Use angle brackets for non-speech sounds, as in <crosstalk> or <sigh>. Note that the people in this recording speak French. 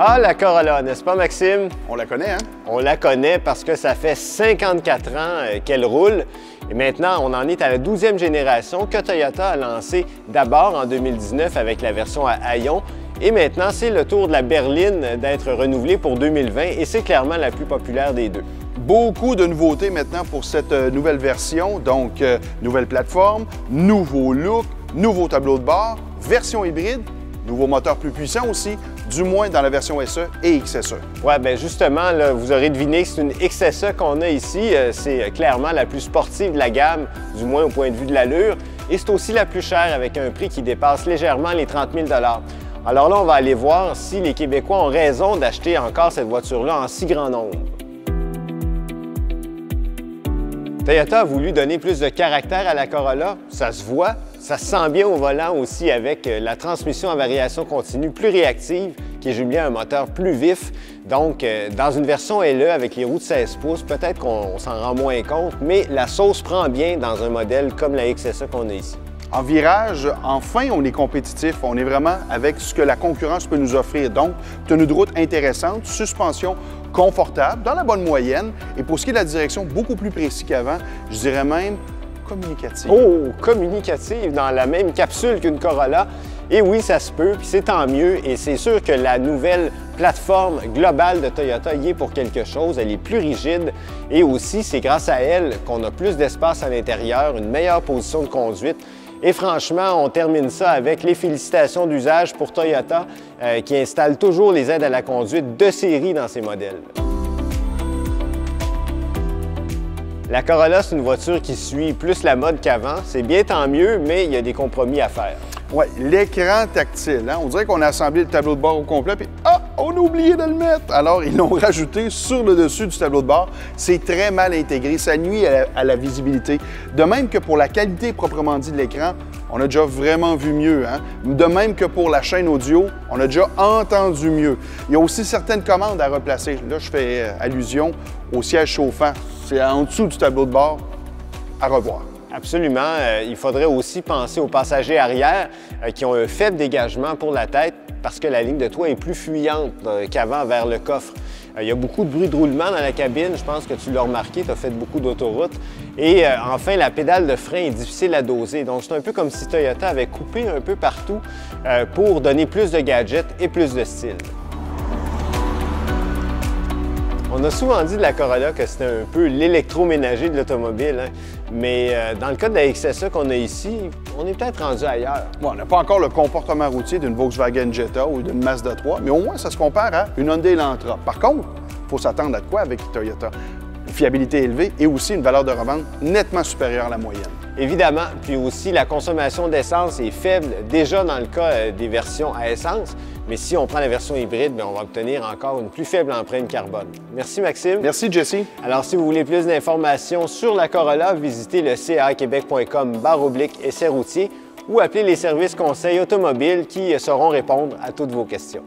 Ah, la Corolla, n'est-ce pas, Maxime? On la connaît, hein? On la connaît parce que ça fait 54 ans euh, qu'elle roule. Et maintenant, on en est à la 12e génération que Toyota a lancé d'abord en 2019 avec la version à haillons. Et maintenant, c'est le tour de la berline d'être renouvelée pour 2020 et c'est clairement la plus populaire des deux. Beaucoup de nouveautés maintenant pour cette euh, nouvelle version. Donc, euh, nouvelle plateforme, nouveau look, nouveau tableau de bord, version hybride, nouveau moteur plus puissant aussi, du moins dans la version SE et XSE. Oui, bien justement, vous aurez deviné que c'est une XSE qu'on a ici. Euh, c'est clairement la plus sportive de la gamme, du moins au point de vue de l'allure. Et c'est aussi la plus chère avec un prix qui dépasse légèrement les 30 000 Alors là, on va aller voir si les Québécois ont raison d'acheter encore cette voiture-là en si grand nombre. Toyota a voulu donner plus de caractère à la Corolla. Ça se voit, ça se sent bien au volant aussi avec euh, la transmission en variation continue plus réactive qui est jumelée à un moteur plus vif. Donc, euh, dans une version LE avec les roues de 16 pouces, peut-être qu'on s'en rend moins compte, mais la sauce prend bien dans un modèle comme la XSE qu'on a ici. En virage, enfin, on est compétitif. On est vraiment avec ce que la concurrence peut nous offrir. Donc, tenue de route intéressante, suspension confortable, dans la bonne moyenne. Et pour ce qui est de la direction, beaucoup plus précis qu'avant, je dirais même communicative. Oh, communicative dans la même capsule qu'une Corolla. Et oui, ça se peut, puis c'est tant mieux. Et c'est sûr que la nouvelle plateforme globale de Toyota y est pour quelque chose. Elle est plus rigide et aussi, c'est grâce à elle qu'on a plus d'espace à l'intérieur, une meilleure position de conduite. Et franchement, on termine ça avec les félicitations d'usage pour Toyota euh, qui installe toujours les aides à la conduite de série dans ses modèles. La Corolla, c'est une voiture qui suit plus la mode qu'avant. C'est bien tant mieux, mais il y a des compromis à faire. Oui, l'écran tactile. Hein? On dirait qu'on a assemblé le tableau de bord au complet, puis ah, on a oublié de le mettre. Alors, ils l'ont <laughs> rajouté sur le dessus du tableau de bord. C'est très mal intégré, ça nuit à la, visibilité. De même que pour la qualité proprement dit de l'écran, on a déjà vraiment vu mieux. Hein? De même que pour la chaîne audio, on a déjà entendu mieux. Il y a aussi certaines commandes à replacer. Là, je fais euh, allusion au siège chauffant. C'est en dessous du tableau de bord. À revoir. Absolument. Euh, il faudrait aussi penser aux passagers arrière euh, qui ont un faible dégagement pour la tête parce que la ligne de toit est plus fuyante euh, qu'avant vers le coffre. il y a beaucoup de bruit de roulement dans la cabine. Je pense que tu l'as remarqué, tu as fait beaucoup d'autoroutes. Et enfin, la pédale de frein est difficile à doser. Donc, c'est un peu comme si Toyota avait coupé un peu partout pour donner plus de gadgets et plus de style. On a souvent dit de la Corolla que c'était un peu l'électroménager de l'automobile, hein. mais euh, dans le cas de la XSE qu'on a ici, on est peut-être rendu ailleurs. Bon, on n'a pas encore le comportement routier d'une Volkswagen Jetta ou d'une Mazda 3, mais au moins ça se compare à une Hyundai Elantra. Par contre, il faut s'attendre à quoi avec Toyota? Fiabilité élevée et aussi une valeur de revente nettement supérieure à la moyenne. Évidemment, puis aussi la consommation d'essence est faible déjà dans le cas euh, des versions à essence, mais si on prend la version hybride, on va obtenir encore une plus faible empreinte carbone. Merci Maxime. Merci Jesse. Alors si vous voulez plus d'informations sur la Corolla, visitez le caquebec.com barre oblique essai routier ou appelez les services conseils automobiles qui sauront répondre à toutes vos questions.